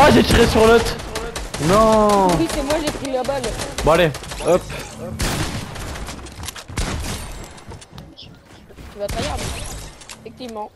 Oh, j'ai tiré sur l'autre. Non. Oui, c'est moi, j'ai pris la balle. Bon, allez, hop. Tu vas tailler. Effectivement.